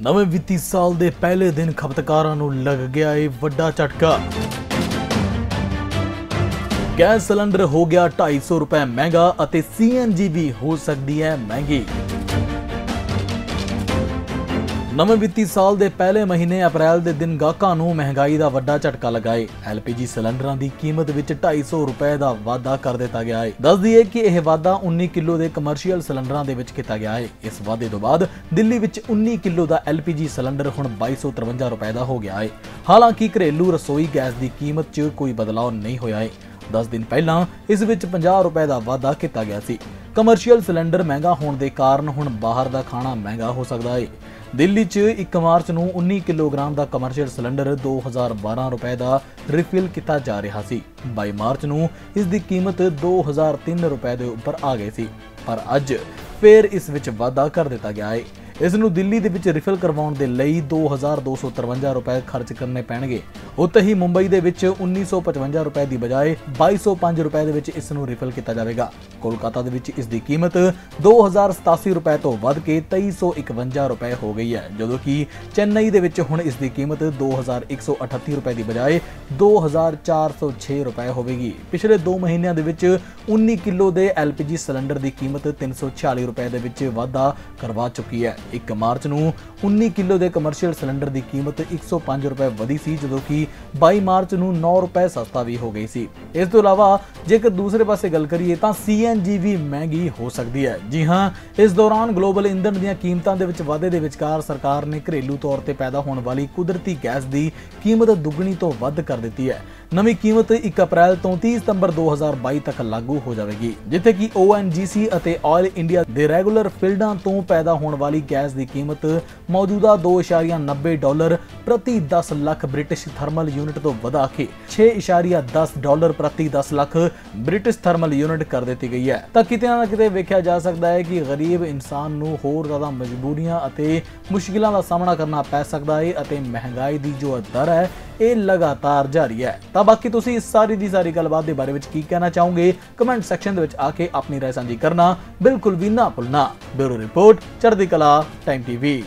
ਨਵੇਂ ਵਿੱਤੀ ਸਾਲ ਦੇ ਪਹਿਲੇ ਦਿਨ ਖਪਤਕਾਰਾਂ ਨੂੰ ਲੱਗ ਗਿਆ ਇਹ ਵੱਡਾ ਝਟਕਾ। ਗੈਸ ਸਿਲੰਡਰ ਹੋ ਗਿਆ 250 ਰੁਪਏ ਮਹਿੰਗਾ ਅਤੇ ਸੀਐਨਜੀ ਵੀ ਹੋ ਸਕਦੀ ਹੈ ਮਹਿੰਗੀ। ਨਵੇਂ ਵਿੱਤੀ ਸਾਲ ਦੇ ਪਹਿਲੇ ਮਹੀਨੇ ਅਪ੍ਰੈਲ ਦੇ ਦਿਨ ਗਾਹਕਾਂ ਨੂੰ ਮਹਿੰਗਾਈ ਦਾ ਵੱਡਾ ਝਟਕਾ ਲਗਾਏ। ਐਲਪੀਜੀ ਸਿਲੰਡਰਾਂ ਦੀ ਕੀਮਤ ਵਿੱਚ 250 ਰੁਪਏ ਦਾ ਵਾਧਾ ਕਰ ਦਿੱਤਾ ਗਿਆ ਹੈ। ਦੱਸ ਦਈਏ ਕਿ ਇਹ ਵਾਧਾ 19 ਕਿਲੋ ਦੇ ਕਮਰਸ਼ੀਅਲ ਸਿਲੰਡਰਾਂ ਦੇ ਵਿੱਚ ਕੀਤਾ ਗਿਆ ਹੈ। ਇਸ ਵਾਧੇ ਤੋਂ ਬਾਅਦ ਦਿੱਲੀ ਵਿੱਚ 19 ਕਿਲੋ ਦਾ ਐਲਪੀਜੀ ਸਿਲੰਡਰ ਹੁਣ 2253 ਰੁਪਏ ਦਾ ਹੋ ਗਿਆ ਹੈ। ਹਾਲਾਂਕਿ ਘਰੇਲੂ ਰਸੋਈ ਗੈਸ ਦੀ ਕੀਮਤ 'ਚ ਕੋਈ ਬਦਲਾਅ ਨਹੀਂ ਹੋਇਆ ਹੈ। 10 ਦਿਨ ਪਹਿਲਾਂ ਇਸ ਵਿੱਚ 50 ਰੁਪਏ ਦਾ ਵਾਧਾ ਕੀਤਾ ਗਿਆ ਸੀ। ਕਮਰਸ਼ੀਅਲ ਸਿਲੰਡਰ ਮਹਿੰਗਾ ਹੋਣ ਦੇ ਕਾਰਨ ਹੁਣ ਬਾਹਰ ਦਾ ਖਾਣਾ ਮਹਿੰਗਾ ਹੋ ਸਕਦਾ ਹੈ। ਦਿੱਲੀ 'ਚ 1 ਮਾਰਚ ਨੂੰ 19 ਕਿਲੋਗ੍ਰਾਮ ਦਾ ਕਮਰਸ਼ੀਅਲ ਸਿਲੰਡਰ 2012 ਰੁਪਏ ਦਾ ਰਿਫਿਲ ਕੀਤਾ ਜਾ ਰਿਹਾ ਸੀ। 22 ਮਾਰਚ ਨੂੰ ਇਸ ਦੀ ਕੀਮਤ 2003 ਰੁਪਏ ਦੇ ਉੱਪਰ ਆ ਗਈ ਸੀ। ਪਰ ਅੱਜ ਫੇਰ ਇਸ ਵਿੱਚ ਵਾਧਾ ਕਰ ਦਿੱਤਾ ਗਿਆ ਹੈ। ਇਸ ਨੂੰ ਦਿੱਲੀ ਦੇ ਵਿੱਚ ਰਿਫਿਲ ਕਰਵਾਉਣ ਦੇ ਲਈ 2253 ਰੁਪਏ ਖਰਚ ਕਰਨੇ ਪੈਣਗੇ। ਉੱਤੇ ਹੀ ਮੁੰਬਈ ਦੇ ਵਿੱਚ 1955 ਰੁਪਏ ਦੀ ਬਜਾਏ 2205 ਰੁਪਏ ਦੇ ਵਿੱਚ ਇਸ ਨੂੰ ਰਿਫਿਲ ਕੀਤਾ ਜਾਵੇਗਾ। ਕੋਲਕਾਤਾ ਦੇ ਵਿੱਚ ਇਸ ਦੀ ਕੀਮਤ 2087 ਰੁਪਏ ਤੋਂ ਵੱਧ ਕੇ 2351 ਰੁਪਏ ਹੋ ਗਈ ਹੈ, ਜਦੋਂ ਕਿ ਚੇਨਈ ਦੇ ਵਿੱਚ ਹੁਣ ਇਸ ਦੀ ਕੀਮਤ 2138 ਰੁਪਏ ਦੀ ਬਜਾਏ 2406 ਰੁਪਏ ਹੋਵੇਗੀ। ਪਿਛਲੇ 2 ਮਹੀਨਿਆਂ ਦੇ ਵਿੱਚ 19 ਕਿਲੋ ਦੇ LPG ਸਿਲੰਡਰ ਦੀ ਕੀਮਤ 346 ਰੁਪਏ ਦੇ ਵਿੱਚ ਵਾਧਾ ਕਰਵਾ ਚੁੱਕੀ ਹੈ। 1 ਮਾਰਚ ਨੂੰ 19 ਕਿਲੋ ਦੇ ਕਮਰਸ਼ੀਅਲ ਸਿਲੰਡਰ ਦੀ ਕੀਮਤ 105 ਰੁਪਏ ਵਧੀ ਸੀ, ਜਦੋਂ ਕਿ 22 ਮਾਰਚ ਨੂੰ 9 ਰੁਪਏ ਸਸਤਾ ਵੀ ਹੋ ਗਈ ਸੀ। ਇਸ ਤੋਂ ਇਲਾਵਾ ਜੇਕਰ ਦੂਸਰੇ ਪਾਸੇ ਗੱਲ ਕਰੀਏ ਤਾਂ CNG ਵੀ ਮਹਿੰਗੀ ਹੋ ਸਕਦੀ ਹੈ। ਜੀ ਹਾਂ, ਇਸ ਦੌਰਾਨ ਗਲੋਬਲ ਇੰਧਨ ਦੀਆਂ ਕੀਮਤਾਂ ਦੇ ਵਿੱਚ ਵਾਧੇ ਦੇ ਵਿਚਕਾਰ ਸਰਕਾਰ ਨੇ ਘਰੇਲੂ ਤੌਰ ਤੇ ਪੈਦਾ ਹੋਣ ਵਾਲੀ ਕੁਦਰਤੀ ਗੈਸ ਦੀ ਕੀਮਤ ਦੁੱਗਣੀ ਤੋਂ ਵੱਧ ਕਰ ਦਿੱਤੀ ਹੈ। ਨਵੀਂ ਕੀਮਤ 1 ਅਪ੍ਰੈਲ ਤੋਂ 30 ਸਤੰਬਰ 2022 ਤੱਕ ਲਾਗੂ ਹੋ ਜਾਵੇਗੀ, ਜਿੱਥੇ ਕਿ ONGC ਅਤੇ ਆਇਲ ਇੰਡੀਆ ਦੇ ਰੈਗੂਲਰ ਫੀਲਡਾਂ ਤੋਂ ਪੈਦਾ ਹੋਣ ਵਾਲੀ ਗੈਸ ਦੀ ਕੀਮਤ ਮੌਜੂਦਾ 2.90 ਡਾਲਰ ਪ੍ਰਤੀ 10 ਲੱਖ ਬ੍ਰਿਟਿਸ਼ ਥਰਮਲ ਯੂਨਿਟ ਤੋਂ ਵਧਾ ਕੇ 6.10 ਡਾਲਰ ਪ੍ਰਤੀ 10 ਲੱਖ ਬ੍ਰਿਟਿਸ਼ ਥਰਮਲ ਯੂਨਿਟ ਕਰ ਦਿੱਤੀ ਗਈ ਹੈ। ਤਾਂ ਕਿਤੇ ਨਾ ਕਿਤੇ ਵੇਖਿਆ ਜਾ ਸਕਦਾ ਹੈ ਕਿ ਗਰੀਬ ਇਨਸਾਨ ਨੂੰ ਹੋਰ ਜ਼ਿਆਦਾ ਮਜਬੂਰੀਆਂ ਅਤੇ ਮੁਸ਼ਕਿਲਾਂ ਦਾ ਸਾਹਮਣਾ ਕਰਨਾ ਪੈ ਸਕਦਾ ਹੈ ਅਤੇ ਮਹਿੰਗਾਈ ਦੀ ਜੋ ਦਰ ਹੈ ਇਹ ਲਗਾਤਾਰ ਜਾਰੀ ਹੈ ਤਾਂ ਬਾਕੀ ਤੁਸੀਂ ਇਸ ਸਾਰੀ ਦੀ ਸਾਰੀ ਗੱਲਬਾਤ ਦੇ ਬਾਰੇ ਵਿੱਚ ਕੀ ਕਹਿਣਾ ਚਾਹੋਗੇ ਕਮੈਂਟ ਸੈਕਸ਼ਨ ਦੇ ਵਿੱਚ ਆ ਕੇ ਆਪਣੀ رائے ਸਾਂਝੀ ਕਰਨਾ ਬਿਲਕੁਲ ਵੀ ਨਾ ਭੁੱਲਣਾ ਬਿਊਰੋ ਰਿਪੋਰਟ ਚੜ੍ਹਦੀ ਕਲਾ ਟਾਈਮ ਟੀਵੀ